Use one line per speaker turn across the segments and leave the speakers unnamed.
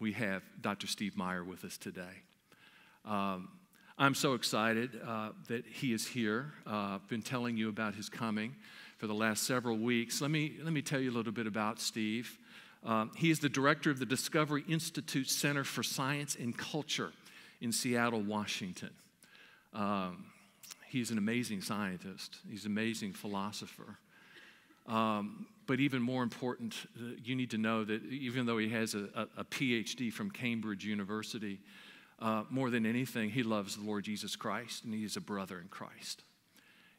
we have Dr. Steve Meyer with us today. Um, I'm so excited uh, that he is here. Uh, I've been telling you about his coming for the last several weeks. Let me, let me tell you a little bit about Steve. Um, he is the director of the Discovery Institute Center for Science and Culture in Seattle, Washington. Um, he's an amazing scientist, he's an amazing philosopher. Um, but even more important, uh, you need to know that even though he has a, a, a PhD from Cambridge University, uh, more than anything, he loves the Lord Jesus Christ and he is a brother in Christ.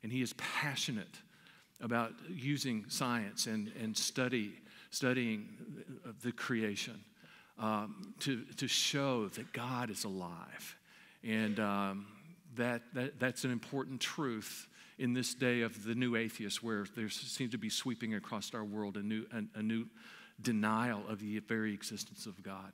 And he is passionate about using science and, and study, studying the creation um, to, to show that God is alive. And um, that, that, that's an important truth in this day of the new atheist, where there seems to be sweeping across our world a new, a, a new denial of the very existence of God.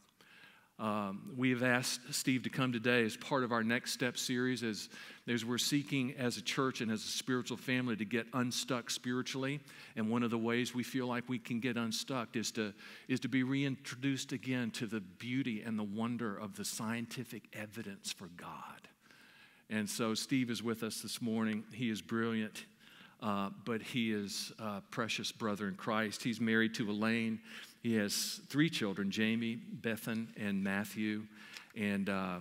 Um, we have asked Steve to come today as part of our Next Step series as, as we're seeking as a church and as a spiritual family to get unstuck spiritually. And one of the ways we feel like we can get unstuck is to, is to be reintroduced again to the beauty and the wonder of the scientific evidence for God. And so Steve is with us this morning. He is brilliant. Uh, but he is a precious brother in Christ. He's married to Elaine. He has three children Jamie, Bethan, and Matthew. And uh,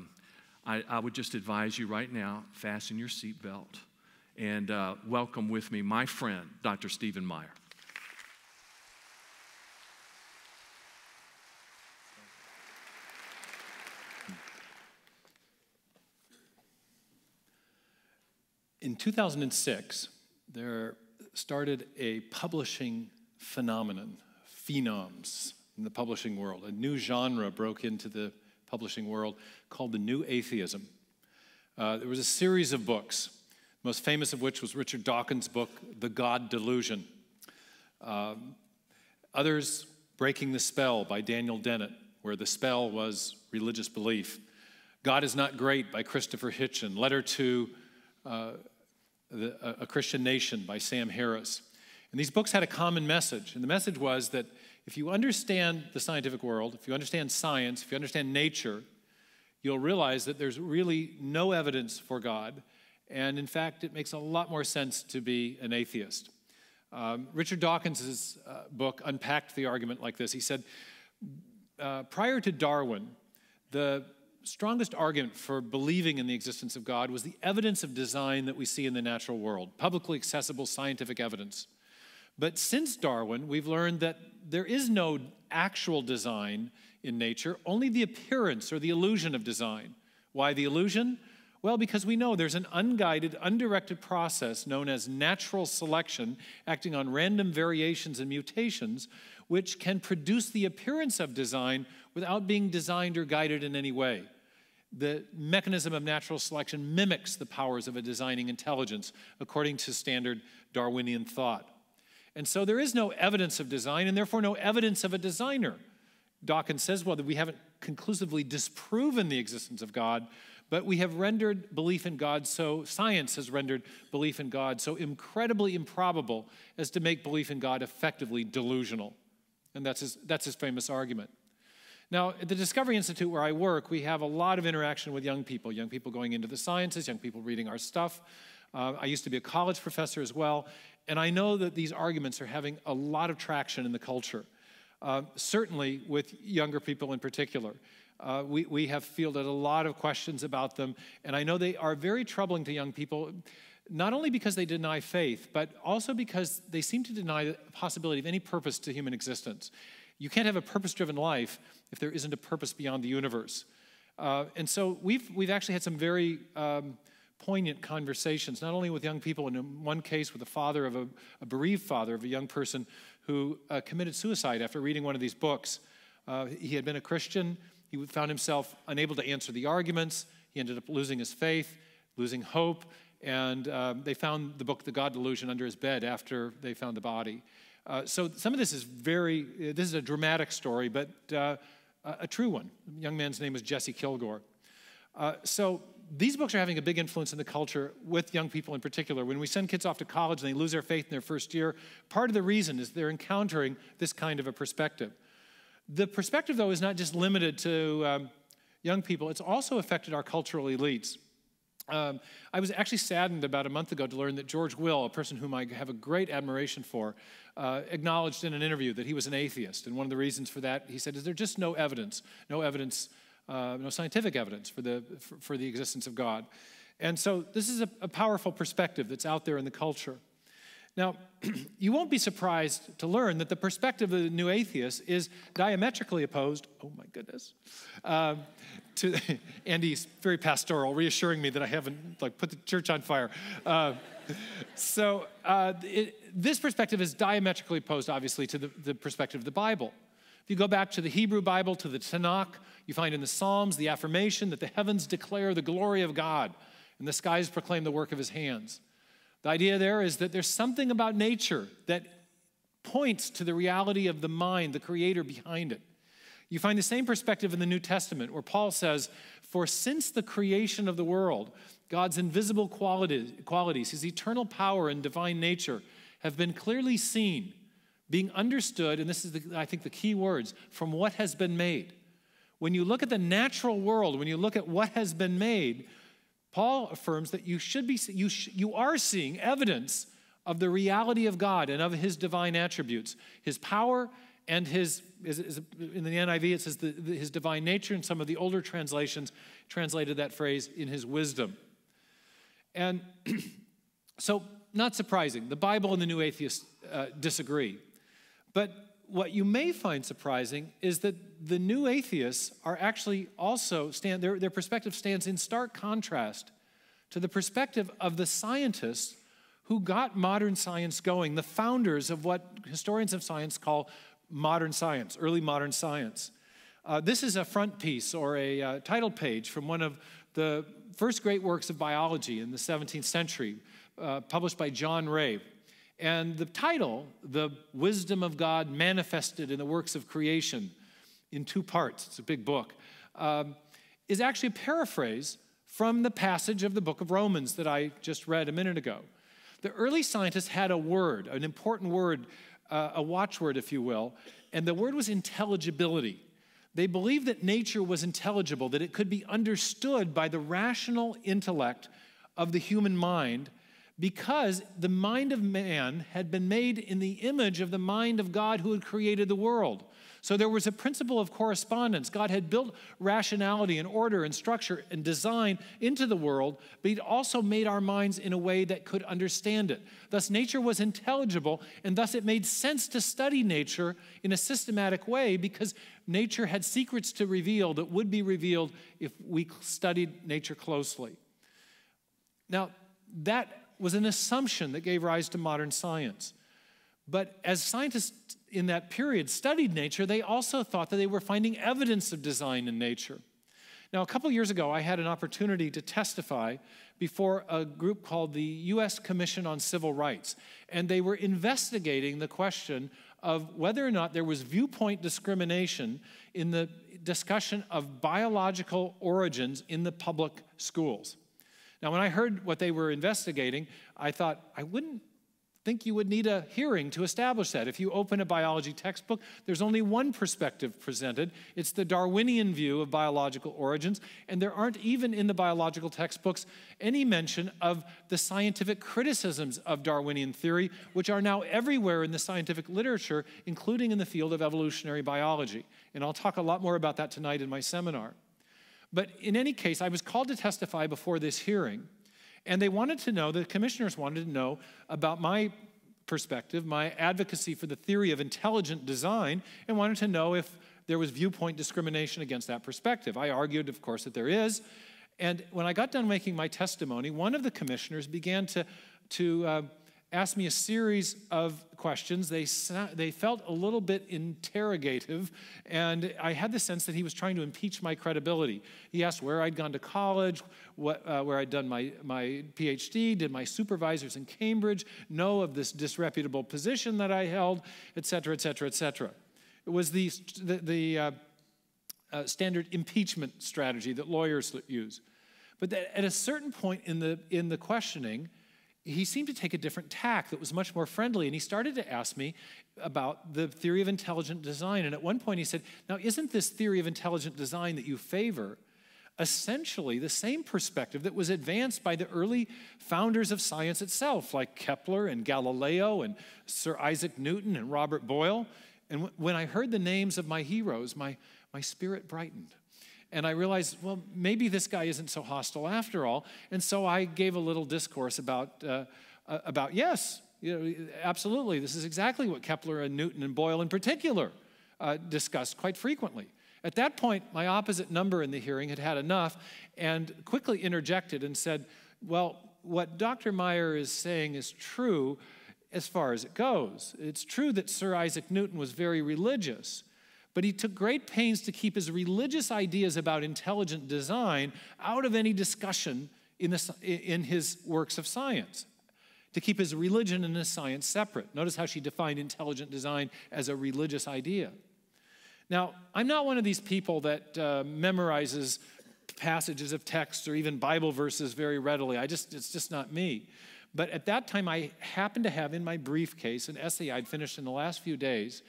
I, I, would just advise you right now fasten your seatbelt and uh, welcome with me my friend, Dr. Stephen Meyer.
In 2006, there started a publishing phenomenon, phenoms in the publishing world. A new genre broke into the publishing world called the New Atheism. Uh, there was a series of books, most famous of which was Richard Dawkins' book, The God Delusion. Um, others, Breaking the Spell by Daniel Dennett, where the spell was religious belief. God is Not Great by Christopher Hitchens. Letter to uh, the, A Christian Nation by Sam Harris. And these books had a common message. And the message was that if you understand the scientific world, if you understand science, if you understand nature, you'll realize that there's really no evidence for God. And in fact, it makes a lot more sense to be an atheist. Um, Richard Dawkins' uh, book unpacked the argument like this. He said, uh, prior to Darwin, the strongest argument for believing in the existence of God was the evidence of design that we see in the natural world, publicly accessible scientific evidence. But since Darwin, we've learned that there is no actual design in nature, only the appearance or the illusion of design. Why the illusion? Well, because we know there's an unguided, undirected process known as natural selection acting on random variations and mutations, which can produce the appearance of design without being designed or guided in any way the mechanism of natural selection mimics the powers of a designing intelligence, according to standard Darwinian thought. And so there is no evidence of design, and therefore no evidence of a designer. Dawkins says, well, that we haven't conclusively disproven the existence of God, but we have rendered belief in God so, science has rendered belief in God so incredibly improbable as to make belief in God effectively delusional. And that's his, that's his famous argument. Now, at the Discovery Institute where I work, we have a lot of interaction with young people, young people going into the sciences, young people reading our stuff. Uh, I used to be a college professor as well, and I know that these arguments are having a lot of traction in the culture, uh, certainly with younger people in particular. Uh, we, we have fielded a lot of questions about them, and I know they are very troubling to young people, not only because they deny faith, but also because they seem to deny the possibility of any purpose to human existence. You can't have a purpose driven life if there isn't a purpose beyond the universe. Uh, and so we've, we've actually had some very um, poignant conversations, not only with young people, in one case with the father of a, a bereaved father of a young person who uh, committed suicide after reading one of these books. Uh, he had been a Christian, he found himself unable to answer the arguments, he ended up losing his faith, losing hope, and um, they found the book, The God Delusion, under his bed after they found the body. Uh, so some of this is very, uh, this is a dramatic story, but uh, a true one. The young man's name is Jesse Kilgore. Uh, so these books are having a big influence in the culture with young people in particular. When we send kids off to college and they lose their faith in their first year, part of the reason is they're encountering this kind of a perspective. The perspective, though, is not just limited to um, young people, it's also affected our cultural elites. Um, I was actually saddened about a month ago to learn that George Will, a person whom I have a great admiration for, uh, acknowledged in an interview that he was an atheist. And one of the reasons for that, he said, is there just no evidence, no evidence, uh, no scientific evidence for the, for, for, the existence of God. And so this is a, a powerful perspective that's out there in the culture. Now, you won't be surprised to learn that the perspective of the new atheist is diametrically opposed, oh my goodness, uh, to Andy's very pastoral, reassuring me that I haven't like put the church on fire. Uh, so uh, it, this perspective is diametrically opposed, obviously, to the, the perspective of the Bible. If you go back to the Hebrew Bible, to the Tanakh, you find in the Psalms the affirmation that the heavens declare the glory of God and the skies proclaim the work of his hands. The idea there is that there's something about nature that points to the reality of the mind, the creator behind it. You find the same perspective in the New Testament, where Paul says, For since the creation of the world, God's invisible qualities, his eternal power and divine nature, have been clearly seen, being understood, and this is, the, I think, the key words, from what has been made. When you look at the natural world, when you look at what has been made, Paul affirms that you should be you, sh, you are seeing evidence of the reality of God and of his divine attributes, his power and his is, is, in the NIV it says the, the, his divine nature and some of the older translations translated that phrase in his wisdom. And so not surprising, the Bible and the new atheists uh, disagree. But what you may find surprising is that the new atheists are actually also stand their, their perspective stands in stark contrast to the perspective of the scientists who got modern science going, the founders of what historians of science call modern science, early modern science. Uh, this is a front piece or a uh, title page from one of the first great works of biology in the 17th century, uh, published by John Ray. And the title, The Wisdom of God Manifested in the Works of Creation, in two parts, it's a big book, um, is actually a paraphrase from the passage of the book of Romans that I just read a minute ago. The early scientists had a word, an important word, uh, a watchword, if you will, and the word was intelligibility. They believed that nature was intelligible, that it could be understood by the rational intellect of the human mind because the mind of man had been made in the image of the mind of God who had created the world. So there was a principle of correspondence. God had built rationality and order and structure and design into the world, but He'd also made our minds in a way that could understand it. Thus, nature was intelligible, and thus it made sense to study nature in a systematic way because nature had secrets to reveal that would be revealed if we studied nature closely. Now, that was an assumption that gave rise to modern science. But as scientists in that period studied nature, they also thought that they were finding evidence of design in nature. Now, a couple years ago, I had an opportunity to testify before a group called the U.S. Commission on Civil Rights, and they were investigating the question of whether or not there was viewpoint discrimination in the discussion of biological origins in the public schools. Now, when I heard what they were investigating, I thought, I wouldn't think you would need a hearing to establish that. If you open a biology textbook, there's only one perspective presented. It's the Darwinian view of biological origins, and there aren't even in the biological textbooks any mention of the scientific criticisms of Darwinian theory, which are now everywhere in the scientific literature, including in the field of evolutionary biology. And I'll talk a lot more about that tonight in my seminar. But in any case, I was called to testify before this hearing, and they wanted to know, the commissioners wanted to know about my perspective, my advocacy for the theory of intelligent design, and wanted to know if there was viewpoint discrimination against that perspective. I argued, of course, that there is. And when I got done making my testimony, one of the commissioners began to, to uh, asked me a series of questions. They, they felt a little bit interrogative, and I had the sense that he was trying to impeach my credibility. He asked where I'd gone to college, what, uh, where I'd done my, my PhD, did my supervisors in Cambridge know of this disreputable position that I held, et cetera, et cetera, et cetera. It was the, the, the uh, uh, standard impeachment strategy that lawyers use. But that at a certain point in the, in the questioning, he seemed to take a different tack that was much more friendly. And he started to ask me about the theory of intelligent design. And at one point he said, Now, isn't this theory of intelligent design that you favor essentially the same perspective that was advanced by the early founders of science itself, like Kepler and Galileo and Sir Isaac Newton and Robert Boyle? And when I heard the names of my heroes, my, my spirit brightened. And I realized, well, maybe this guy isn't so hostile after all. And so I gave a little discourse about, uh, uh, about yes, you know, absolutely, this is exactly what Kepler and Newton and Boyle in particular uh, discussed quite frequently. At that point, my opposite number in the hearing had had enough and quickly interjected and said, well, what Dr. Meyer is saying is true as far as it goes. It's true that Sir Isaac Newton was very religious, but he took great pains to keep his religious ideas about intelligent design out of any discussion in, the, in his works of science, to keep his religion and his science separate. Notice how she defined intelligent design as a religious idea. Now, I'm not one of these people that uh, memorizes passages of text or even Bible verses very readily. I just, it's just not me. But at that time, I happened to have in my briefcase an essay I'd finished in the last few days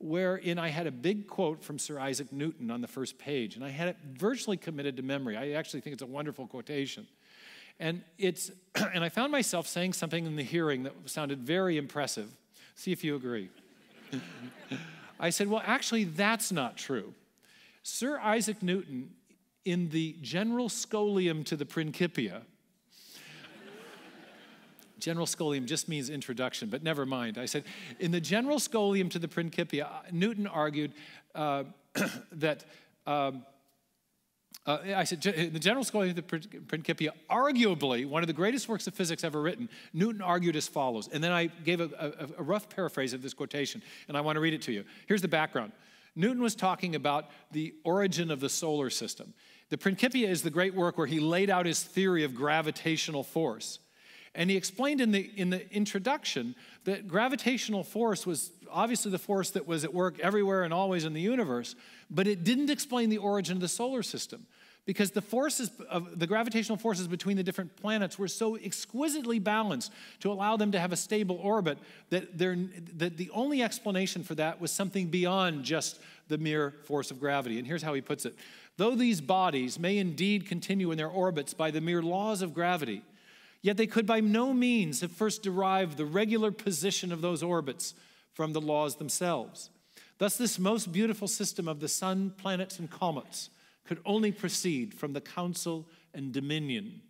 wherein I had a big quote from Sir Isaac Newton on the first page, and I had it virtually committed to memory. I actually think it's a wonderful quotation. And, it's, and I found myself saying something in the hearing that sounded very impressive. See if you agree. I said, Well, actually, that's not true. Sir Isaac Newton, in the General Scholium to the Principia, General scholium just means introduction, but never mind. I said, in the General scholium to the Principia, Newton argued uh, that. Um, uh, I said, in the General scholium to the Principia, arguably one of the greatest works of physics ever written, Newton argued as follows. And then I gave a, a, a rough paraphrase of this quotation, and I want to read it to you. Here's the background Newton was talking about the origin of the solar system. The Principia is the great work where he laid out his theory of gravitational force. And he explained in the, in the introduction that gravitational force was obviously the force that was at work everywhere and always in the universe, but it didn't explain the origin of the solar system because the forces of the gravitational forces between the different planets were so exquisitely balanced to allow them to have a stable orbit that, that the only explanation for that was something beyond just the mere force of gravity. And here's how he puts it Though these bodies may indeed continue in their orbits by the mere laws of gravity, Yet they could by no means have first derived the regular position of those orbits from the laws themselves. Thus, this most beautiful system of the sun, planets, and comets could only proceed from the counsel and dominion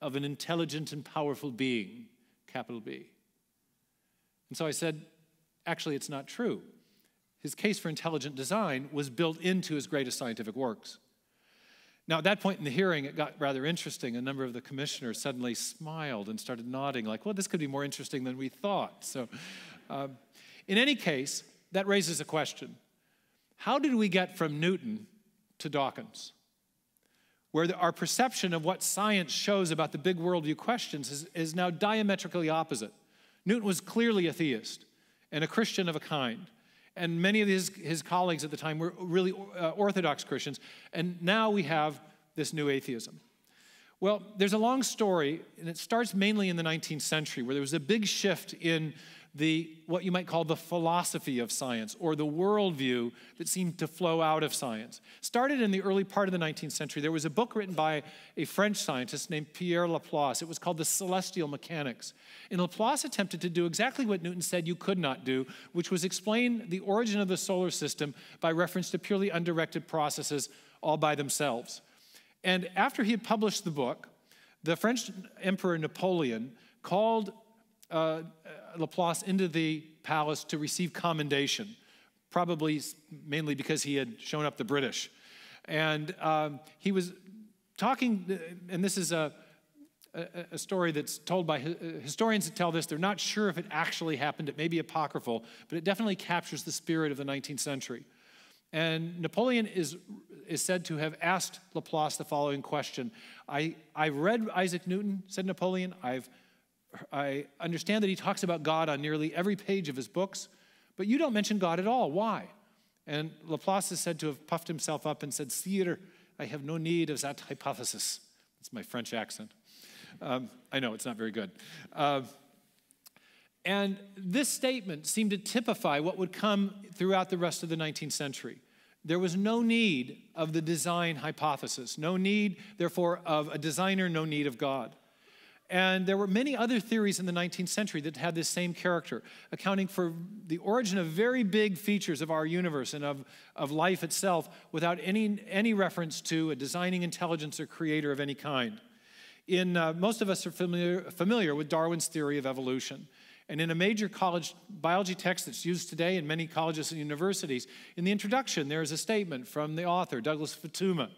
of an intelligent and powerful being, capital B. And so I said, actually, it's not true. His case for intelligent design was built into his greatest scientific works. Now, at that point in the hearing, it got rather interesting. A number of the commissioners suddenly smiled and started nodding, like, well, this could be more interesting than we thought. So, um, in any case, that raises a question How did we get from Newton to Dawkins? Where the, our perception of what science shows about the big worldview questions is, is now diametrically opposite. Newton was clearly a theist and a Christian of a kind and many of his, his colleagues at the time were really uh, Orthodox Christians. And now we have this new atheism. Well, there's a long story, and it starts mainly in the 19th century, where there was a big shift in the what you might call the philosophy of science or the worldview that seemed to flow out of science. Started in the early part of the 19th century. There was a book written by a French scientist named Pierre Laplace. It was called The Celestial Mechanics. And Laplace attempted to do exactly what Newton said you could not do, which was explain the origin of the solar system by reference to purely undirected processes all by themselves. And after he had published the book, the French Emperor Napoleon called uh, Laplace into the palace to receive commendation, probably mainly because he had shown up the British. And um, he was talking, and this is a, a, story that's told by historians that tell this. They're not sure if it actually happened. It may be apocryphal, but it definitely captures the spirit of the 19th century. And Napoleon is, is said to have asked Laplace the following question I, I read Isaac Newton, said Napoleon. I've I understand that he talks about God on nearly every page of his books, but you don't mention God at all. Why? And Laplace is said to have puffed himself up and said, Sire, I have no need of that hypothesis. That's my French accent. Um, I know it's not very good. Uh, and this statement seemed to typify what would come throughout the rest of the 19th century. There was no need of the design hypothesis, no need, therefore, of a designer, no need of God. And there were many other theories in the 19th century that had this same character, accounting for the origin of very big features of our universe and of, of life itself without any, any reference to a designing intelligence or creator of any kind. In, uh, most of us are familiar, familiar with Darwin's theory of evolution. And in a major college biology text that's used today in many colleges and universities, in the introduction, there is a statement from the author, Douglas Futuyma.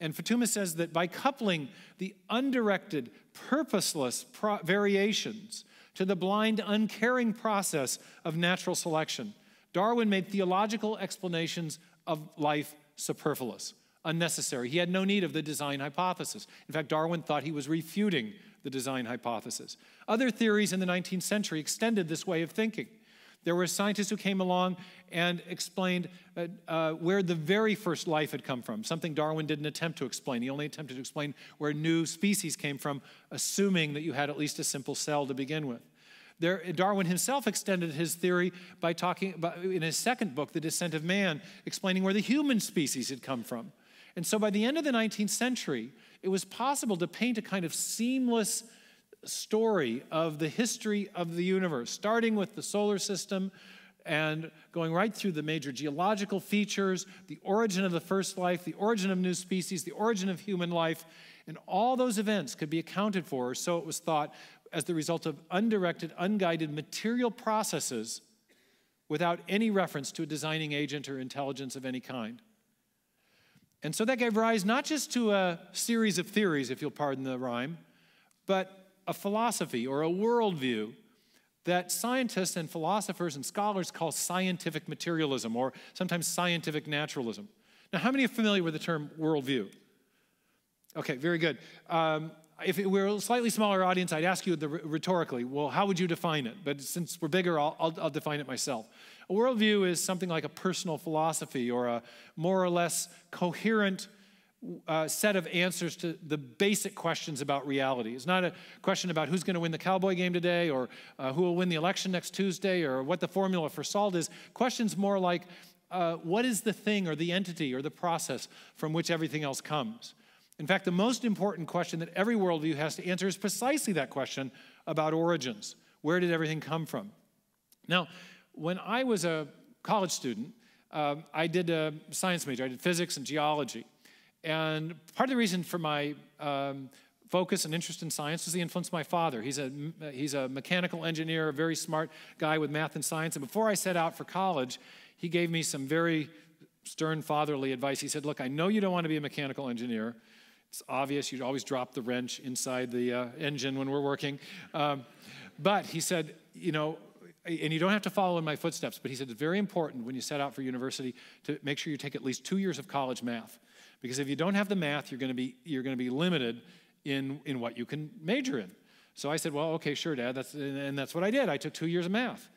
And Futuyma says that by coupling the undirected, purposeless pro- variations to the blind, uncaring process of natural selection, Darwin made theological explanations of life superfluous, unnecessary. He had no need of the design hypothesis. In fact, Darwin thought he was refuting the design hypothesis. Other theories in the 19th century extended this way of thinking. There were scientists who came along and explained uh, uh, where the very first life had come from, something Darwin didn't attempt to explain. He only attempted to explain where new species came from, assuming that you had at least a simple cell to begin with. There, Darwin himself extended his theory by talking about, in his second book, The Descent of Man, explaining where the human species had come from. And so by the end of the 19th century, it was possible to paint a kind of seamless story of the history of the universe, starting with the solar system and going right through the major geological features, the origin of the first life, the origin of new species, the origin of human life, and all those events could be accounted for, so it was thought, as the result of undirected, unguided material processes without any reference to a designing agent or intelligence of any kind. And so that gave rise not just to a series of theories, if you'll pardon the rhyme, but a philosophy or a worldview that scientists and philosophers and scholars call scientific materialism or sometimes scientific naturalism. Now, how many are familiar with the term worldview? Okay, very good. Um, if it were a slightly smaller audience, I'd ask you the, rhetorically, well, how would you define it? But since we're bigger, I'll, I'll, I'll define it myself. A worldview is something like a personal philosophy or a more or less coherent uh, set of answers to the basic questions about reality. It's not a question about who's going to win the cowboy game today or uh, who will win the election next Tuesday or what the formula for salt is. Questions more like uh, what is the thing or the entity or the process from which everything else comes? In fact, the most important question that every worldview has to answer is precisely that question about origins. Where did everything come from? Now, when I was a college student, um, I did a science major. I did physics and geology. And part of the reason for my um, focus and interest in science was the influence of my father. He's a, he's a mechanical engineer, a very smart guy with math and science. And before I set out for college, he gave me some very stern fatherly advice. He said, Look, I know you don't want to be a mechanical engineer. It's obvious you'd always drop the wrench inside the uh, engine when we're working. Um, but he said, You know, and you don't have to follow in my footsteps, but he said it's very important when you set out for university to make sure you take at least two years of college math. Because if you don't have the math, you're going to be, you're going to be limited in, in what you can major in. So I said, well, okay, sure, Dad. That's, and that's what I did. I took two years of math.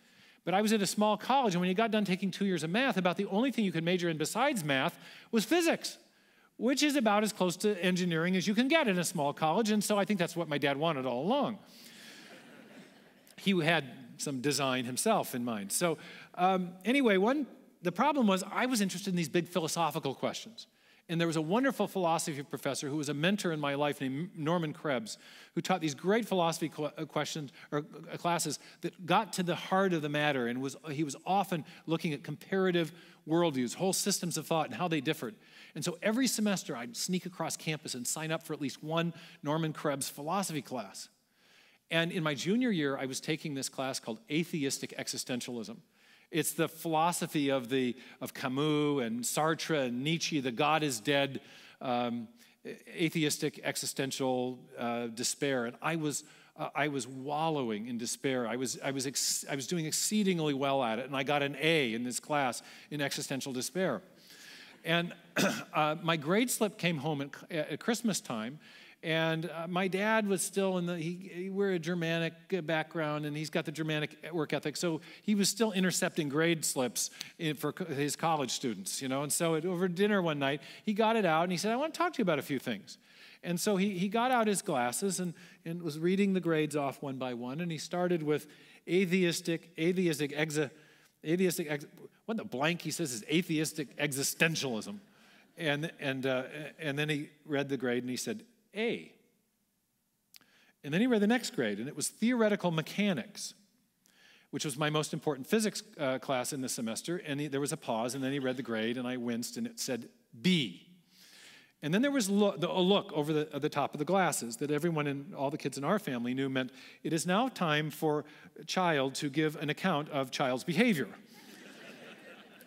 But I was at a small college, and when you got done taking two years of math, about the only thing you could major in besides math was physics, which is about as close to engineering as you can get in a small college. And so I think that's what my dad wanted all along. he had some design himself in mind. So um, anyway, one the problem was I was interested in these big philosophical questions. And there was a wonderful philosophy professor who was a mentor in my life named Norman Krebs, who taught these great philosophy uh, questions or uh, classes that got to the heart of the matter. And was, he was often looking at comparative worldviews, whole systems of thought, and how they differed. And so every semester, I'd sneak across campus and sign up for at least one Norman Krebs philosophy class. And in my junior year, I was taking this class called Atheistic Existentialism. It's the philosophy of, the, of Camus and Sartre and Nietzsche, the God is dead, um, atheistic existential uh, despair. And I was, uh, I was wallowing in despair. I was, I, was ex- I was doing exceedingly well at it, and I got an A in this class in existential despair. And uh, my grade slip came home at, at Christmas time, and uh, my dad was still in the, he, we're a Germanic background and he's got the Germanic work ethic. So he was still intercepting grade slips in, for his college students, you know. And so at, over dinner one night, he got it out and he said, I want to talk to you about a few things. And so he, he got out his glasses and, and was reading the grades off one by one. And he started with atheistic, atheistic, exa, atheistic, ex, what the blank he says is atheistic existentialism. And, and, uh, and then he read the grade and he said, A. And then he read the next grade, and it was theoretical mechanics, which was my most important physics uh, class in the semester. And he, there was a pause, and then he read the grade, and I winced, and it said B. And then there was look, a look over the, the top of the glasses that everyone and all the kids in our family knew meant it is now time for child to give an account of child's behavior.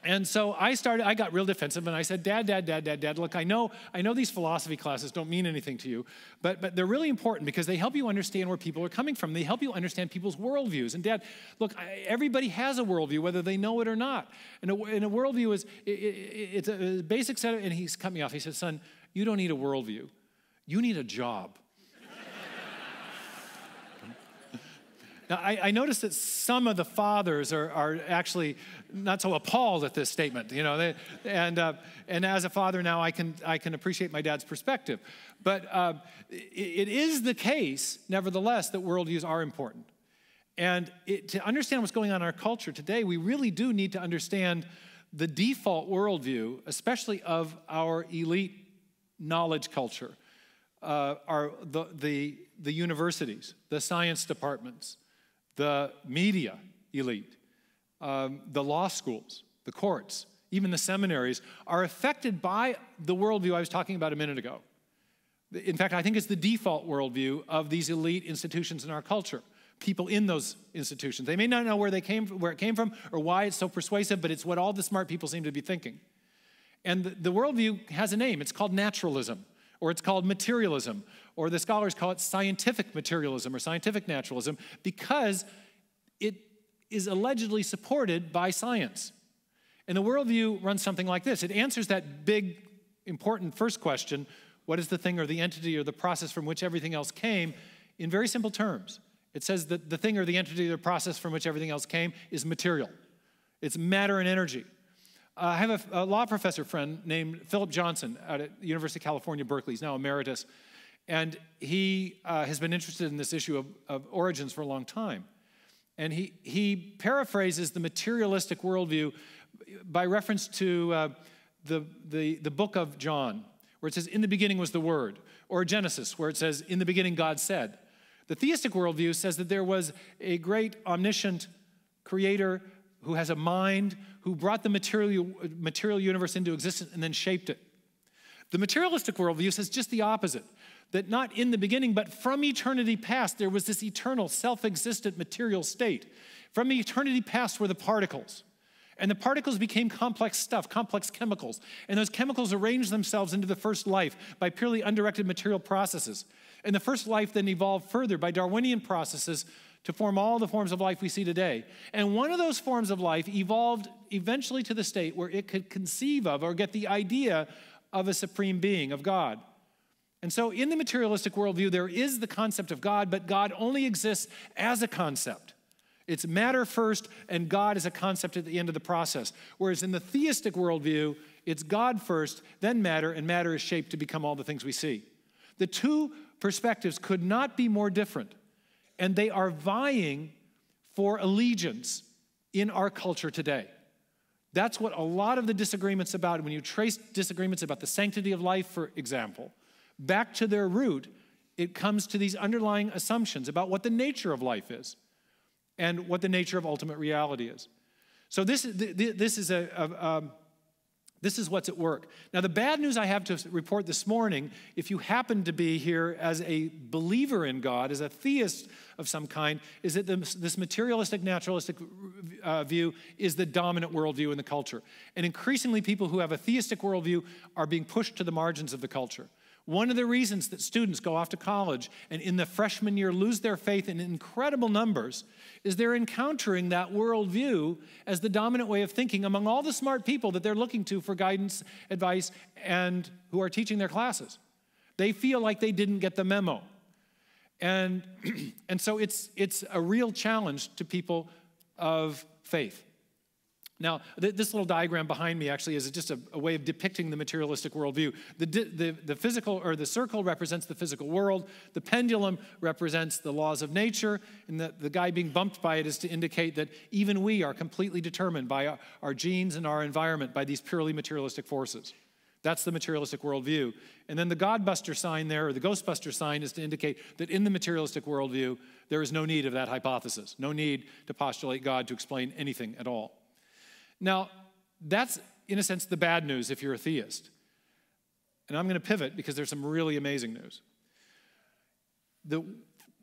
And so I started, I got real defensive and I said, Dad, Dad, Dad, Dad, Dad, look, I know, I know these philosophy classes don't mean anything to you, but, but they're really important because they help you understand where people are coming from. They help you understand people's worldviews. And Dad, look, everybody has a worldview, whether they know it or not. And a, and a worldview is, it, it, it's a basic set of, and he's cut me off. He said, son, you don't need a worldview. You need a job. Now, I, I noticed that some of the fathers are, are actually not so appalled at this statement, you know, they, and, uh, and as a father now, I can, I can appreciate my dad's perspective. But uh, it, it is the case, nevertheless, that worldviews are important. And it, to understand what's going on in our culture today, we really do need to understand the default worldview, especially of our elite knowledge culture, uh, are the, the, the universities, the science departments, the media elite, um, the law schools, the courts, even the seminaries are affected by the worldview I was talking about a minute ago. In fact, I think it's the default worldview of these elite institutions in our culture. People in those institutions. They may not know where they came where it came from or why it's so persuasive, but it's what all the smart people seem to be thinking. And the, the worldview has a name. It's called naturalism, or it's called materialism, or the scholars call it scientific materialism or scientific naturalism because it is allegedly supported by science. And the worldview runs something like this it answers that big, important first question what is the thing or the entity or the process from which everything else came in very simple terms. It says that the thing or the entity or the process from which everything else came is material, it's matter and energy. Uh, I have a, a, law professor friend named Philip Johnson out at the University of California, Berkeley. He's now emeritus. And he uh, has been interested in this issue of, of, origins for a long time. And he, he paraphrases the materialistic worldview by reference to uh, the, the, the book of John, where it says, In the beginning was the Word, or Genesis, where it says, In the beginning God said. The theistic worldview says that there was a great omniscient creator who has a mind, who brought the material, material universe into existence and then shaped it. The materialistic worldview says just the opposite that not in the beginning, but from eternity past, there was this eternal, self existent material state. From eternity past were the particles. And the particles became complex stuff, complex chemicals. And those chemicals arranged themselves into the first life by purely undirected material processes. And the first life then evolved further by Darwinian processes to form all the forms of life we see today. And one of those forms of life evolved eventually to the state where it could conceive of or get the idea of a supreme being, of God. And so, in the materialistic worldview, there is the concept of God, but God only exists as a concept. It's matter first, and God is a concept at the end of the process. Whereas in the theistic worldview, it's God first, then matter, and matter is shaped to become all the things we see. The two perspectives could not be more different and they are vying for allegiance in our culture today. That's what a lot of the disagreements about, when you trace disagreements about the sanctity of life, for example, back to their root, it comes to these underlying assumptions about what the nature of life is and what the nature of ultimate reality is. So, this, is this is a, a, um, this is what's at work. Now, the bad news I have to report this morning, if you happen to be here as a believer in God, as a theist of some kind, is that this materialistic, naturalistic uh, view is the dominant worldview in the culture. And increasingly, people who have a theistic worldview are being pushed to the margins of the culture. One of the reasons that students go off to college and in the freshman year lose their faith in incredible numbers is they're encountering that worldview as the dominant way of thinking among all the smart people that they're looking to for guidance, advice, and who are teaching their classes. They feel like they didn't get the memo. And, and so it's, it's a real challenge to people of faith. Now, th- this little diagram behind me actually is just a, a way of depicting the materialistic worldview. The, the, the physical or the circle represents the physical world, the pendulum represents the laws of nature, and the, the guy being bumped by it is to indicate that even we are completely determined by our, our genes and our environment by these purely materialistic forces. That's the materialistic worldview. And then the Godbuster sign there, or the Ghostbuster sign, is to indicate that in the materialistic worldview, there is no need of that hypothesis, no need to postulate God to explain anything at all. Now, that's, in a sense, the bad news if you're a theist. And I'm going to pivot because there's some really amazing news. The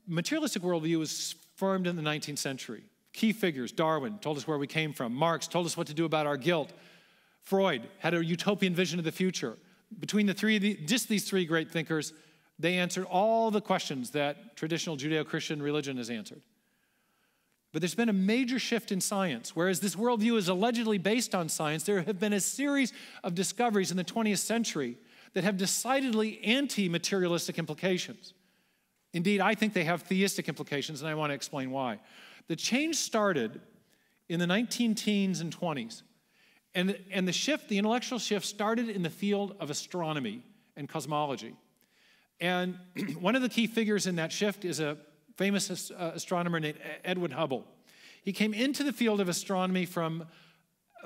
materialistic worldview was formed in the 19th century. Key figures Darwin told us where we came from, Marx told us what to do about our guilt, Freud had a utopian vision of the future. Between the three, just these three great thinkers, they answered all the questions that traditional Judeo Christian religion has answered. But there's been a major shift in science. Whereas this worldview is allegedly based on science, there have been a series of discoveries in the 20th century that have decidedly anti materialistic implications. Indeed, I think they have theistic implications, and I want to explain why. The change started in the 19 teens and 20s. And, and the shift, the intellectual shift, started in the field of astronomy and cosmology. And one of the key figures in that shift is a famous uh, astronomer named Edwin Hubble. He came into the field of astronomy from,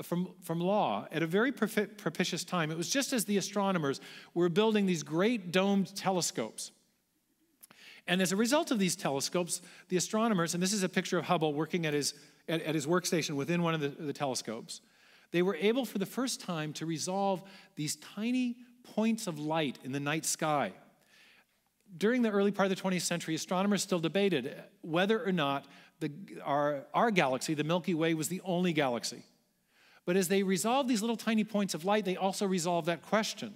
from, from law at a very propitious time. It was just as the astronomers were building these great domed telescopes. And as a result of these telescopes, the astronomers, and this is a picture of Hubble working at his, at, at his workstation within one of the, the telescopes, they were able for the first time to resolve these tiny points of light in the night sky during the early part of the 20th century, astronomers still debated whether or not the, our, our galaxy, the Milky Way, was the only galaxy. But as they resolved these little tiny points of light, they also resolved that question.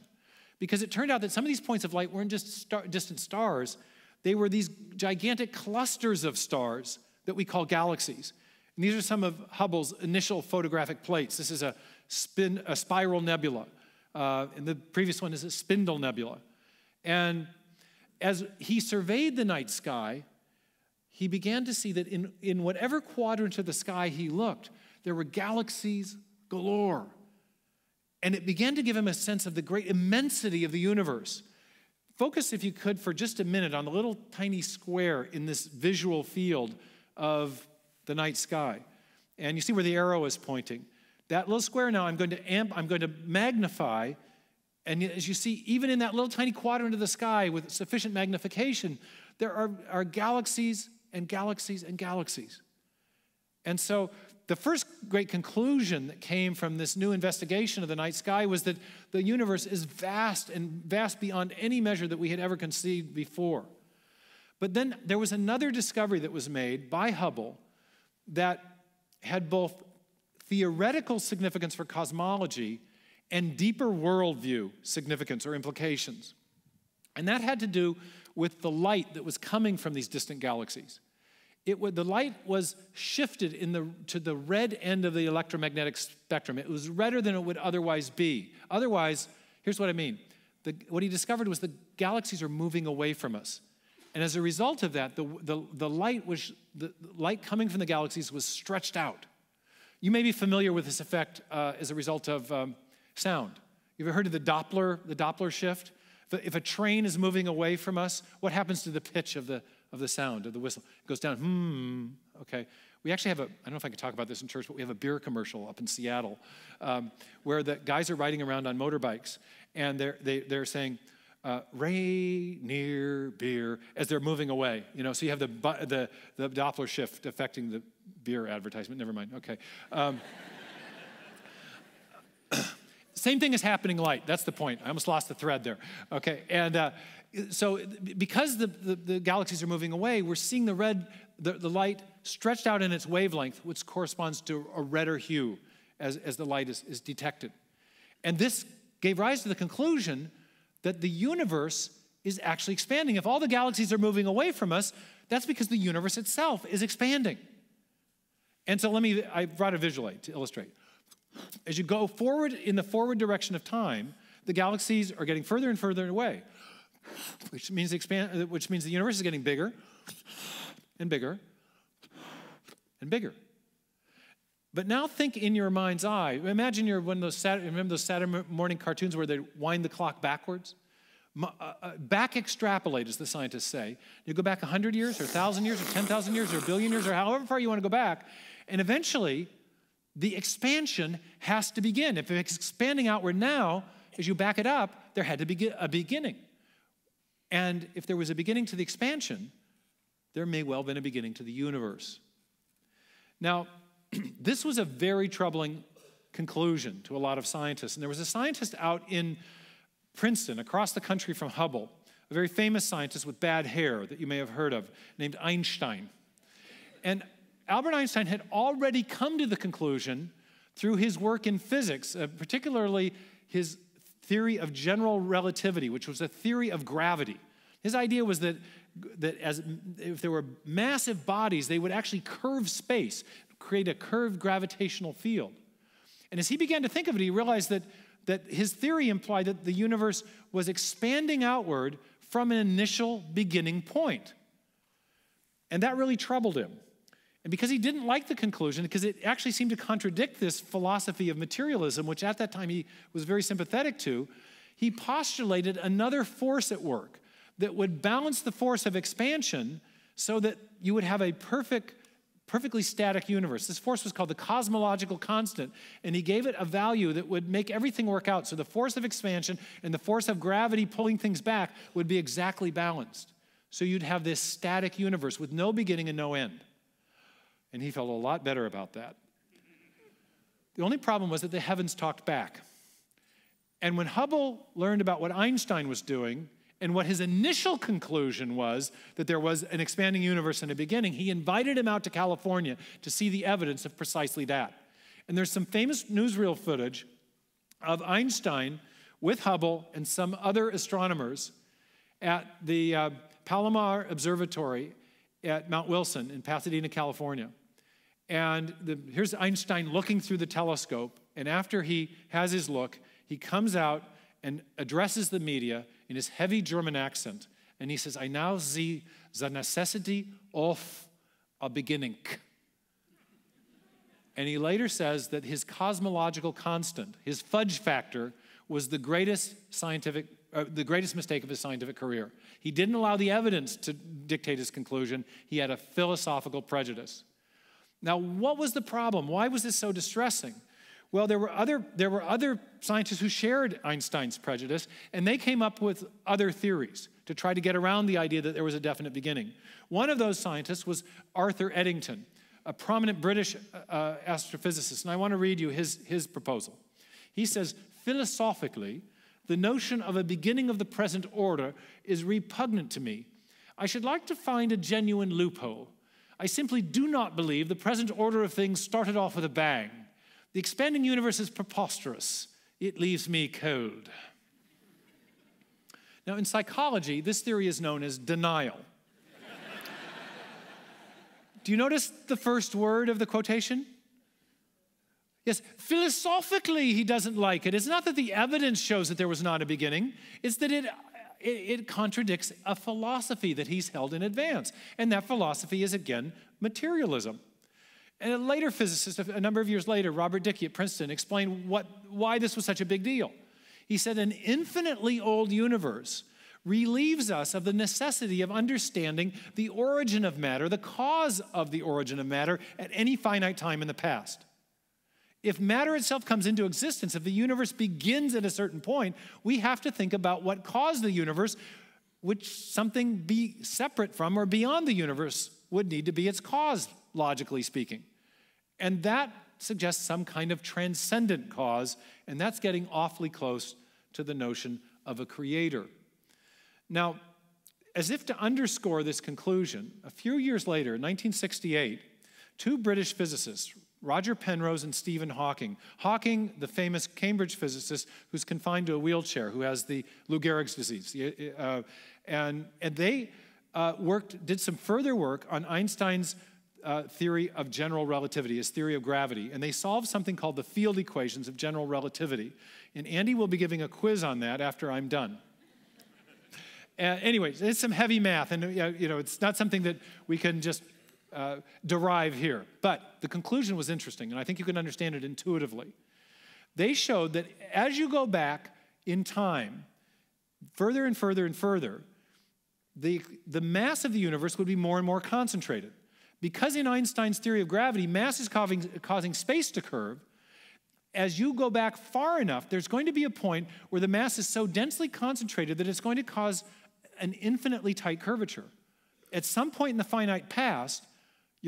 Because it turned out that some of these points of light weren't just star, distant stars, they were these gigantic clusters of stars that we call galaxies. And these are some of Hubble's initial photographic plates. This is a, spin, a spiral nebula, uh, and the previous one is a spindle nebula. And as he surveyed the night sky, he began to see that in, in whatever quadrant of the sky he looked, there were galaxies galore. And it began to give him a sense of the great immensity of the universe. Focus, if you could, for just a minute on the little tiny square in this visual field of the night sky. And you see where the arrow is pointing. That little square now, I'm going to amp, I'm going to magnify and as you see, even in that little tiny quadrant of the sky with sufficient magnification, there are, are galaxies and galaxies and galaxies. And so the first great conclusion that came from this new investigation of the night sky was that the universe is vast and vast beyond any measure that we had ever conceived before. But then there was another discovery that was made by Hubble that had both theoretical significance for cosmology and deeper worldview significance or implications. And that had to do with the light that was coming from these distant galaxies. It the light was shifted in the, to the red end of the electromagnetic spectrum. It was redder than it would otherwise be. Otherwise, here's what I mean. The, what he discovered was the galaxies are moving away from us. And as a result of that, the, the, the light was the light coming from the galaxies was stretched out. You may be familiar with this effect uh, as a result of um, sound. You ever heard of the Doppler, the Doppler shift? If a train is moving away from us, what happens to the pitch of the, of the sound, of the whistle? It goes down, hmm, okay. We actually have a, I don't know if I can talk about this in church, but we have a beer commercial up in Seattle um, where the guys are riding around on motorbikes and they're, they, are they are saying, uh, Rainier beer as they're moving away. You know, so you have the, the, the Doppler shift affecting the beer advertisement. Never mind, okay. Um, same thing is happening light. That's the point. I almost lost the thread there. Okay, and uh, so because the, the, the, galaxies are moving away, we're seeing the red, the, the light stretched out in its wavelength, which corresponds to a redder hue as, as the light is, is detected. And this gave rise to the conclusion that the universe is actually expanding. If all the galaxies are moving away from us, that's because the universe itself is expanding. And so let me, I brought a visual aid to illustrate. As you go forward in the forward direction of time, the galaxies are getting further and further away, which means, the, expand, which means the universe is getting bigger and bigger and bigger. But now think in your mind's eye. Imagine you're one of those Saturday, remember those Saturday morning cartoons where they wind the clock backwards? Uh, uh, back extrapolate, as the scientists say. You go back 100 years, or 1,000 years, or 10,000 years, or a billion years, or however far you want to go back. And eventually, the expansion has to begin. If it's expanding outward now, as you back it up, there had to be a beginning. And if there was a beginning to the expansion, there may well have been a beginning to the universe. Now, this was a very troubling conclusion to a lot of scientists. And there was a scientist out in Princeton, across the country from Hubble, a very famous scientist with bad hair that you may have heard of, named Einstein. And Albert Einstein had already come to the conclusion through his work in physics, uh, particularly his theory of general relativity, which was a theory of gravity. His idea was that, that as, if there were massive bodies, they would actually curve space create a curved gravitational field. And as he began to think of it, he realized that, that his theory implied that the universe was expanding outward from an initial beginning point. And that really troubled him. And because he didn't like the conclusion, because it actually seemed to contradict this philosophy of materialism, which at that time he was very sympathetic to, he postulated another force at work that would balance the force of expansion so that you would have a perfect perfectly static universe. This force was called the cosmological constant, and he gave it a value that would make everything work out. So the force of expansion and the force of gravity pulling things back would be exactly balanced. So you'd have this static universe with no beginning and no end. And he felt a lot better about that. The only problem was that the heavens talked back. And when Hubble learned about what Einstein was doing, and what his initial conclusion was that there was an expanding universe in the beginning, he invited him out to California to see the evidence of precisely that. And there's some famous newsreel footage of Einstein with Hubble and some other astronomers at the uh, Palomar Observatory at Mount Wilson in Pasadena, California. And the, here's Einstein looking through the telescope. And after he has his look, he comes out and addresses the media in his heavy German accent. And he says, I now see the necessity of a beginning. And he later says that his cosmological constant, his fudge factor, was the greatest scientific, uh, the greatest mistake of his scientific career. He didn't allow the evidence to dictate his conclusion. He had a philosophical prejudice. Now, what was the problem? Why was this so distressing? Well, there were other, there were other scientists who shared Einstein's prejudice, and they came up with other theories to try to get around the idea that there was a definite beginning. One of those scientists was Arthur Eddington, a prominent British uh, astrophysicist, and I want to read you his, his proposal. He says, philosophically, the notion of a beginning of the present order is repugnant to me. I should like to find a genuine loophole. I simply do not believe the present order of things started off with a bang. The expanding universe is preposterous. It leaves me cold. Now, in psychology, this theory is known as denial. Do you notice the first word of the quotation? Yes, philosophically, he doesn't like it. It's not that the evidence shows that there was not a beginning, it's that it, it, it, contradicts a philosophy that he's held in advance. And that philosophy is, again, materialism. And a later physicist, a number of years later, Robert Dicke at Princeton, explained what, why this was such a big deal. He said, An infinitely old universe relieves us of the necessity of understanding the origin of matter, the cause of the origin of matter at any finite time in the past. If matter itself comes into existence, if the universe begins at a certain point, we have to think about what caused the universe, which something be separate from or beyond the universe would need to be its cause logically speaking. And that suggests some kind of transcendent cause, and that's getting awfully close to the notion of a creator. Now, as if to underscore this conclusion, a few years later, 1968, two British physicists, Roger Penrose and Stephen Hawking. Hawking, the famous Cambridge physicist who's confined to a wheelchair, who has the Lou Gehrig's disease. Uh, and, and they uh, worked, did some further work on Einstein's uh, theory of general relativity, his theory of gravity, and they solved something called the field equations of general relativity. And Andy will be giving a quiz on that after I'm done. Uh, anyways, it's some heavy math, and uh, you know, it's not something that we can just uh, derive here. But the conclusion was interesting, and I think you can understand it intuitively. They showed that as you go back in time, further and further and further, the, the mass of the universe would be more and more concentrated. Because in Einstein's theory of gravity, mass is causing, causing space to curve, as you go back far enough, there's going to be a point where the mass is so densely concentrated that it's going to cause an infinitely tight curvature. At some point in the finite past,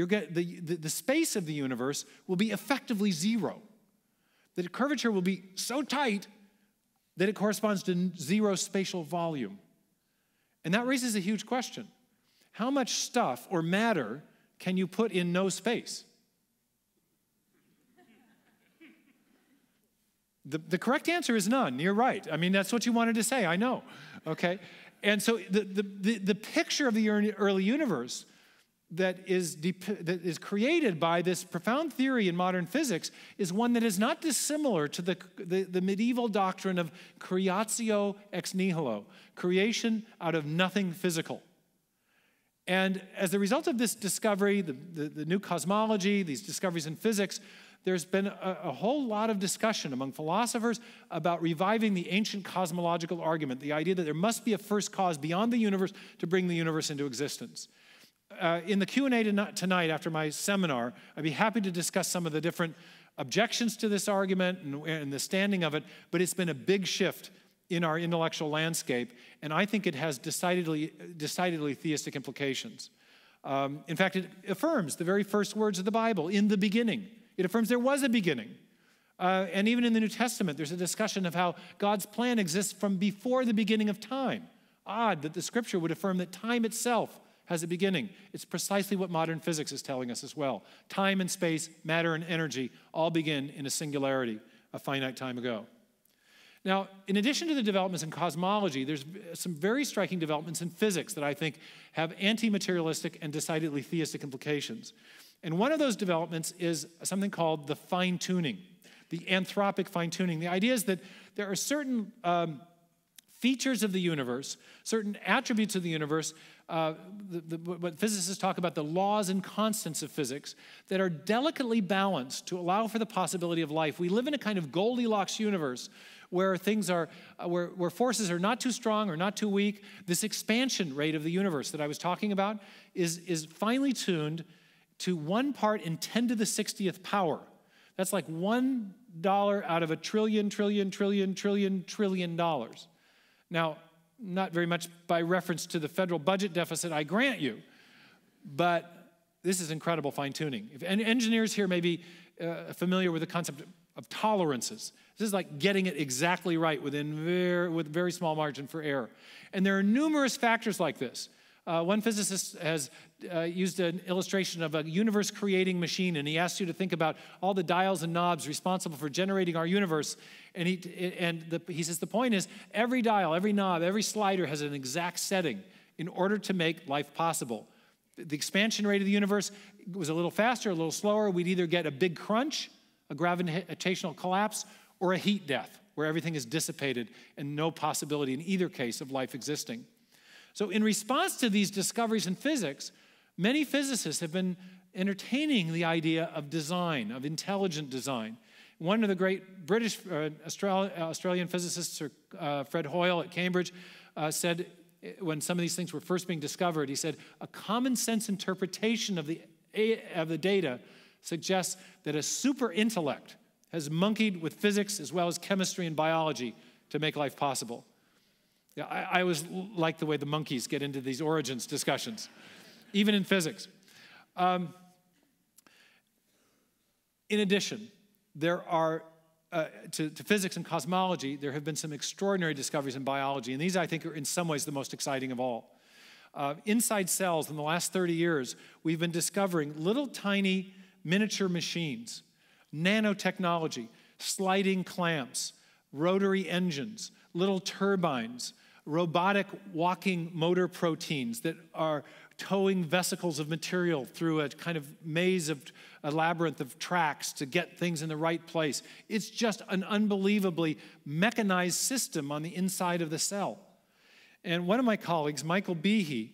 get, the, the, the space of the universe will be effectively zero. The curvature will be so tight that it corresponds to zero spatial volume. And that raises a huge question. How much stuff or matter can you put in no space? The, the correct answer is none. You're right. I mean, that's what you wanted to say. I know. Okay? And so the, the, the, the picture of the early universe that is, that is created by this profound theory in modern physics is one that is not dissimilar to the, the, the, medieval doctrine of creatio ex nihilo, creation out of nothing physical. And as a result of this discovery, the, the, the new cosmology, these discoveries in physics, there's been a, a, whole lot of discussion among philosophers about reviving the ancient cosmological argument, the idea that there must be a first cause beyond the universe to bring the universe into existence. Uh, in the Q&A tonight after my seminar, I'd be happy to discuss some of the different objections to this argument and, and the standing of it, but it's been a big shift in our intellectual landscape, and I think it has decidedly, decidedly theistic implications. Um, in fact, it affirms the very first words of the Bible, in the beginning. It affirms there was a beginning. Uh, and even in the New Testament, there's a discussion of how God's plan exists from before the beginning of time. Odd that the scripture would affirm that time itself has a beginning. It's precisely what modern physics is telling us as well. Time and space, matter and energy all begin in a singularity a finite time ago. Now, in addition to the developments in cosmology, there's some very striking developments in physics that I think have anti materialistic and decidedly theistic implications. And one of those developments is something called the fine tuning, the anthropic fine tuning. The idea is that there are certain um, features of the universe, certain attributes of the universe, uh, the, the, what physicists talk about the laws and constants of physics, that are delicately balanced to allow for the possibility of life. We live in a kind of Goldilocks universe where things are, uh, where, where forces are not too strong or not too weak. This expansion rate of the universe that I was talking about is, is finely tuned to one part in 10 to the 60th power. That's like one dollar out of a trillion, trillion, trillion, trillion, trillion dollars. Now, not very much by reference to the federal budget deficit, I grant you, but this is incredible fine tuning. Engineers here may be uh, familiar with the concept of tolerances, this is like getting it exactly right within very, with very small margin for error. And there are numerous factors like this. Uh, one physicist has uh, used an illustration of a universe creating machine, and he asked you to think about all the dials and knobs responsible for generating our universe. And, he, and the, he says the point is every dial, every knob, every slider has an exact setting in order to make life possible. The expansion rate of the universe was a little faster, a little slower. We'd either get a big crunch, a gravitational collapse, or a heat death, where everything is dissipated and no possibility in either case of life existing. So, in response to these discoveries in physics, many physicists have been entertaining the idea of design, of intelligent design. One of the great British uh, Australian physicists, uh, Fred Hoyle at Cambridge, uh, said when some of these things were first being discovered, he said, a common sense interpretation of the, of the data suggests that a super intellect has monkeyed with physics as well as chemistry and biology to make life possible. I, I always like the way the monkeys get into these origins discussions, even in physics. Um, in addition, there are, uh, to, to, physics and cosmology, there have been some extraordinary discoveries in biology, and these I think are in some ways the most exciting of all. Uh, inside cells, in the last 30 years, we've been discovering little tiny miniature machines, nanotechnology, sliding clamps, rotary engines, little turbines, robotic walking motor proteins that are towing vesicles of material through a kind of maze of a labyrinth of tracks to get things in the right place. It's just an unbelievably mechanized system on the inside of the cell. And one of my colleagues, Michael Behe,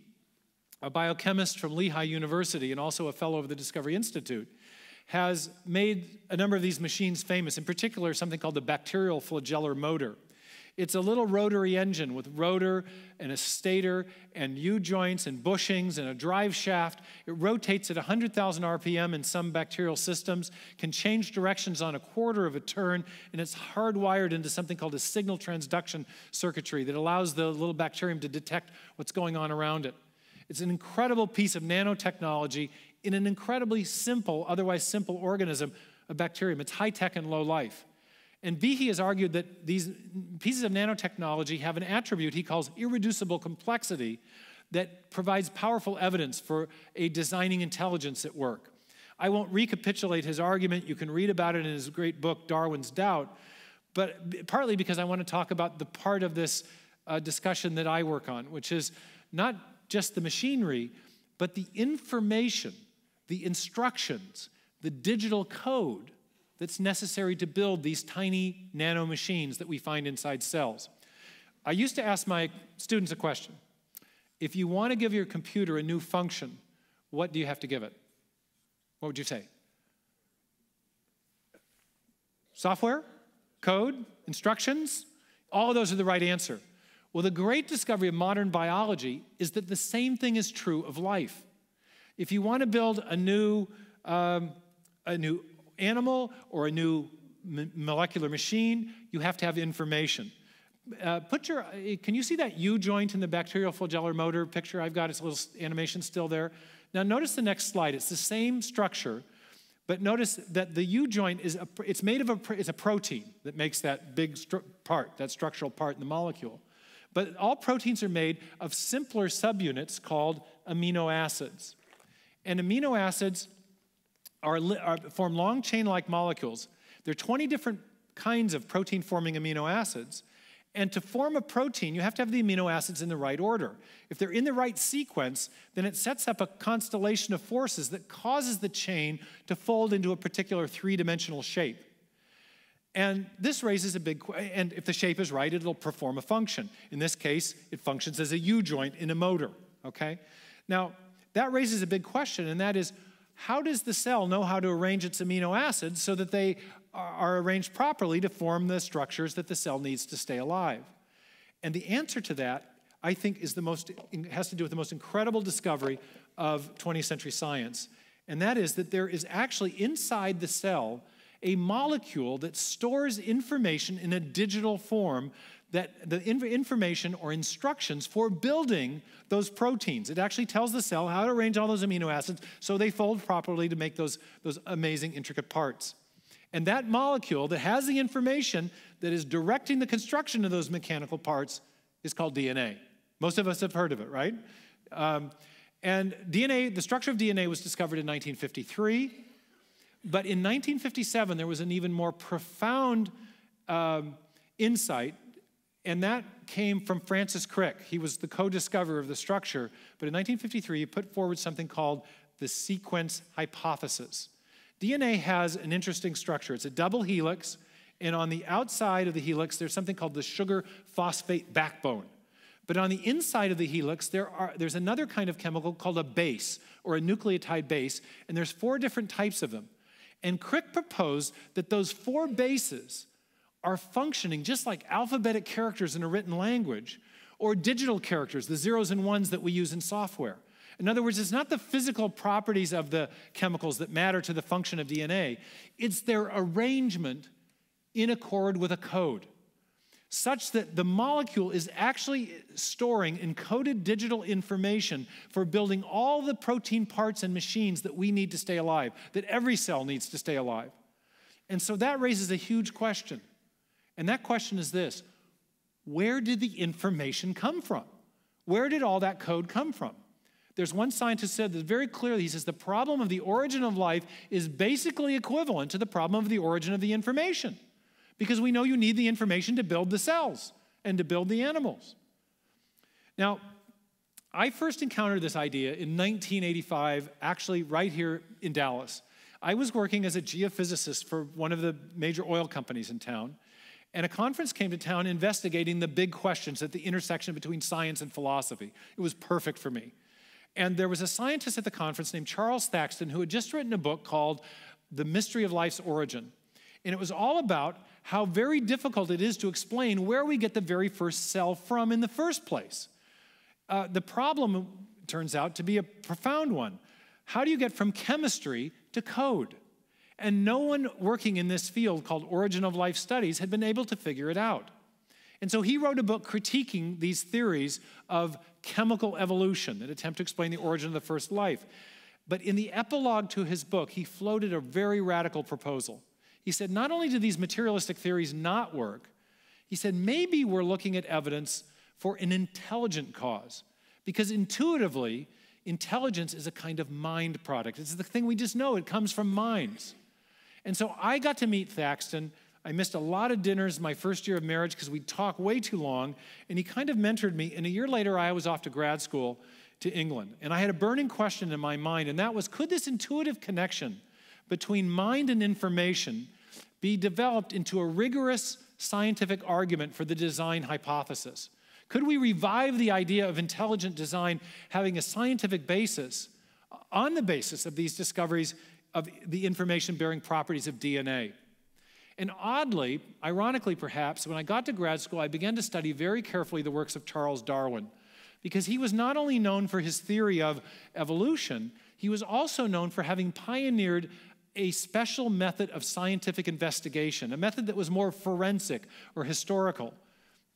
a biochemist from Lehigh University and also a fellow of the Discovery Institute, has made a number of these machines famous, in particular, something called the bacterial flagellar motor. It's a little rotary engine with rotor and a stator and U joints and bushings and a drive shaft. It rotates at 100,000 RPM in some bacterial systems, can change directions on a quarter of a turn, and it's hardwired into something called a signal transduction circuitry that allows the little bacterium to detect what's going on around it. It's an incredible piece of nanotechnology in an incredibly simple, otherwise simple organism, a bacterium. It's high tech and low life. And Behe has argued that these pieces of nanotechnology have an attribute he calls irreducible complexity that provides powerful evidence for a designing intelligence at work. I won't recapitulate his argument. You can read about it in his great book, Darwin's Doubt, but partly because I want to talk about the part of this uh, discussion that I work on, which is not just the machinery, but the information, the instructions, the digital code that's necessary to build these tiny nano machines that we find inside cells. I used to ask my students a question. If you want to give your computer a new function, what do you have to give it? What would you say? Software? Code? Instructions? All of those are the right answer. Well, the great discovery of modern biology is that the same thing is true of life. If you want to build a new, um, a new animal or a new molecular machine, you have to have information. Uh, put your, uh, can you see that U joint in the bacterial flagellar motor picture I've got? It's a little animation still there. Now notice the next slide. It's the same structure, but notice that the U joint is, a, it's made of a, it's a protein that makes that big part, that structural part in the molecule. But all proteins are made of simpler subunits called amino acids. And amino acids are, are form long chain like molecules. There are 20 different kinds of protein forming amino acids. And to form a protein, you have to have the amino acids in the right order. If they're in the right sequence, then it sets up a constellation of forces that causes the chain to fold into a particular three dimensional shape. And this raises a big, and if the shape is right, it'll perform a function. In this case, it functions as a U joint in a motor, okay? Now, that raises a big question, and that is how does the cell know how to arrange its amino acids so that they are arranged properly to form the structures that the cell needs to stay alive? And the answer to that, I think, is the most, has to do with the most incredible discovery of 20th century science. And that is that there is actually inside the cell a molecule that stores information in a digital form that the information or instructions for building those proteins. It actually tells the cell how to arrange all those amino acids so they fold properly to make those, those amazing intricate parts. And that molecule that has the information that is directing the construction of those mechanical parts is called DNA. Most of us have heard of it, right? Um, and DNA, the structure of DNA was discovered in 1953. But in 1957, there was an even more profound um, insight and that came from Francis Crick. He was the co discoverer of the structure. But in 1953, he put forward something called the sequence hypothesis. DNA has an interesting structure. It's a double helix, and on the outside of the helix, there's something called the sugar phosphate backbone. But on the inside of the helix, there are, there's another kind of chemical called a base or a nucleotide base, and there's four different types of them. And Crick proposed that those four bases are functioning just like alphabetic characters in a written language or digital characters, the zeros and ones that we use in software. In other words, it's not the physical properties of the chemicals that matter to the function of DNA, it's their arrangement in accord with a code, such that the molecule is actually storing encoded digital information for building all the protein parts and machines that we need to stay alive, that every cell needs to stay alive. And so that raises a huge question. And that question is this Where did the information come from? Where did all that code come from? There's one scientist said that very clearly. He says the problem of the origin of life is basically equivalent to the problem of the origin of the information. Because we know you need the information to build the cells and to build the animals. Now, I first encountered this idea in 1985, actually, right here in Dallas. I was working as a geophysicist for one of the major oil companies in town. And a conference came to town investigating the big questions at the intersection between science and philosophy. It was perfect for me. And there was a scientist at the conference named Charles Thaxton who had just written a book called The Mystery of Life's Origin. And it was all about how very difficult it is to explain where we get the very first cell from in the first place. Uh, the problem turns out to be a profound one. How do you get from chemistry to code? And no one working in this field called Origin of Life Studies had been able to figure it out. And so he wrote a book critiquing these theories of chemical evolution that attempt to explain the origin of the first life. But in the epilogue to his book, he floated a very radical proposal. He said, not only do these materialistic theories not work, he said, maybe we're looking at evidence for an intelligent cause. Because intuitively, intelligence is a kind of mind product. It's the thing we just know, it comes from minds. And so I got to meet Thaxton. I missed a lot of dinners my first year of marriage because we talked way too long, and he kind of mentored me. And a year later, I was off to grad school to England. And I had a burning question in my mind, and that was could this intuitive connection between mind and information be developed into a rigorous scientific argument for the design hypothesis? Could we revive the idea of intelligent design having a scientific basis uh, on the basis of these discoveries of the information bearing properties of DNA? And oddly, ironically perhaps, when I got to grad school, I began to study very carefully the works of Charles Darwin, because he was not only known for his theory of evolution, he was also known for having pioneered a special method of scientific investigation, a method that was more forensic or historical.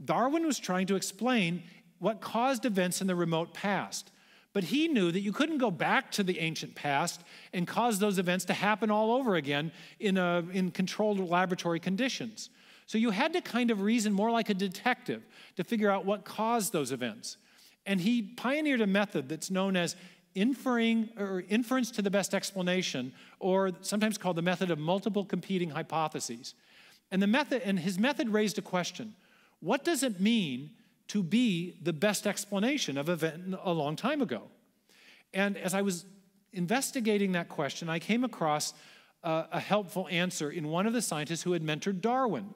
Darwin was trying to explain what caused events in the remote past. But he knew that you couldn't go back to the ancient past and cause those events to happen all over again in, a, in controlled laboratory conditions. So you had to kind of reason more like a detective to figure out what caused those events. And he pioneered a method that's known as inferring or inference to the best explanation, or sometimes called the method of multiple competing hypotheses. And the method and his method raised a question what does it mean to be the best explanation of an event a long time ago? And as I was investigating that question, I came across a, a helpful answer in one of the scientists who had mentored Darwin.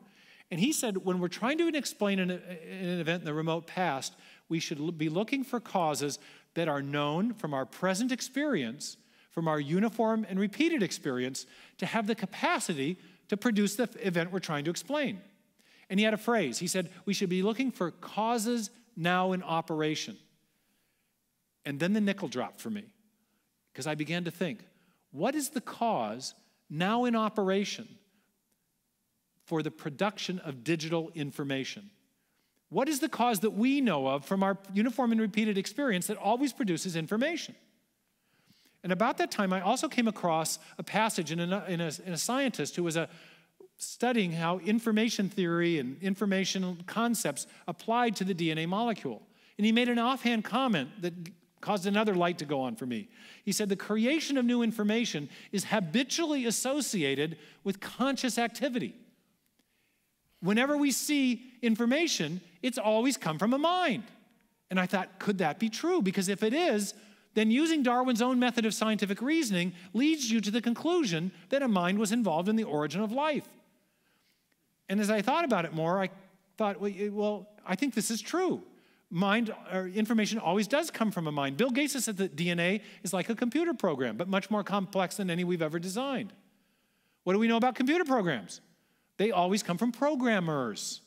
And he said, when we're trying to explain an, an event in the remote past, we should be looking for causes that are known from our present experience, from our uniform and repeated experience, to have the capacity to produce the event we're trying to explain. And he had a phrase. He said, We should be looking for causes now in operation. And then the nickel dropped for me because I began to think, what is the cause now in operation for the production of digital information? What is the cause that we know of from our uniform and repeated experience that always produces information? And about that time, I also came across a passage in a, in a, in a scientist who was a studying how information theory and information concepts applied to the DNA molecule. And he made an offhand comment that caused another light to go on for me. He said, The creation of new information is habitually associated with conscious activity. Whenever we see information, it's always come from a mind. And I thought, could that be true? Because if it is, then using Darwin's own method of scientific reasoning leads you to the conclusion that a mind was involved in the origin of life. And as I thought about it more, I thought, well, I think this is true. Mind or information always does come from a mind. Bill Gates has said that DNA is like a computer program, but much more complex than any we've ever designed. What do we know about computer programs? They always come from programmers.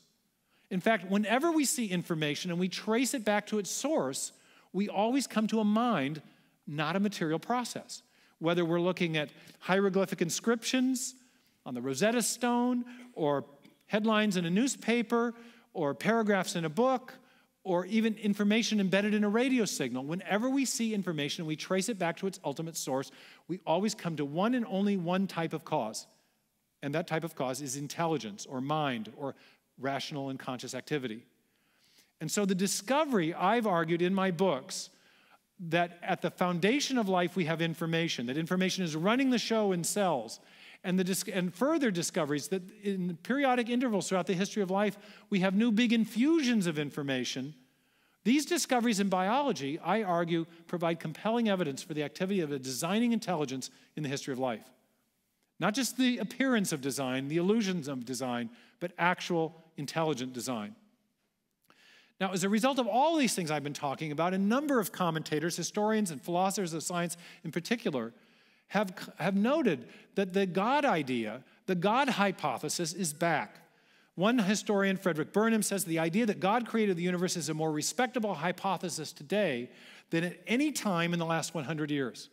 In fact, whenever we see information and we trace it back to its source, we always come to a mind, not a material process. Whether we're looking at hieroglyphic inscriptions on the Rosetta Stone or headlines in a newspaper or paragraphs in a book or even information embedded in a radio signal. Whenever we see information, we trace it back to its ultimate source, we always come to one and only one type of cause. And that type of cause is intelligence or mind or rational and conscious activity. And so the discovery I've argued in my books that at the foundation of life we have information, that information is running the show in cells, and, the, and further discoveries that in periodic intervals throughout the history of life, we have new big infusions of information. These discoveries in biology, I argue, provide compelling evidence for the activity of a designing intelligence in the history of life. Not just the appearance of design, the illusions of design, but actual intelligent design. Now, as a result of all these things I've been talking about, a number of commentators, historians, and philosophers of science in particular, have, have noted that the God idea, the God hypothesis, is back. One historian, Frederick Burnham, says the idea that God created the universe is a more respectable hypothesis today than at any time in the last 100 years.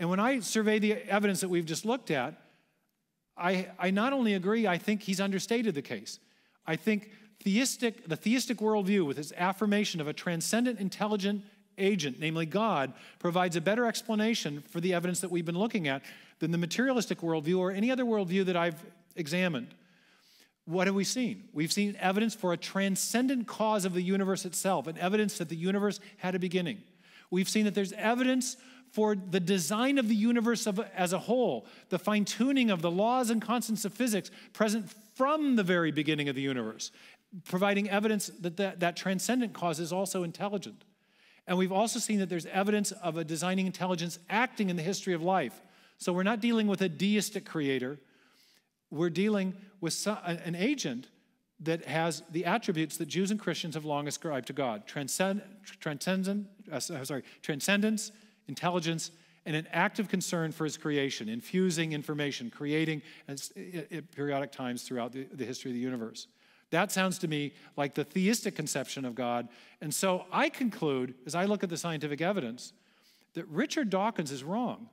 And when I survey the evidence that we've just looked at, I, I not only agree, I think he's understated the case. I think theistic, the theistic worldview, with its affirmation of a transcendent, intelligent agent, namely God, provides a better explanation for the evidence that we've been looking at than the materialistic worldview or any other worldview that I've examined. What have we seen? We've seen evidence for a transcendent cause of the universe itself, and evidence that the universe had a beginning. We've seen that there's evidence for the design of the universe of, as a whole, the fine tuning of the laws and constants of physics present from the very beginning of the universe, providing evidence that that, that transcendent cause is also intelligent. And we've also seen that there's evidence of a designing intelligence acting in the history of life. So we're not dealing with a deistic creator, we're dealing with an agent that has the attributes that Jews and Christians have long ascribed to God transcend, transcendent, uh, sorry, transcendence, intelligence, and an active concern for his creation, infusing information, creating at, periodic times throughout the, the history of the universe. That sounds to me like the theistic conception of God. And so I conclude, as I look at the scientific evidence, that Richard Dawkins is wrong,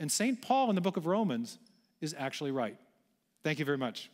and St. Paul in the book of Romans is actually right. Thank you very much.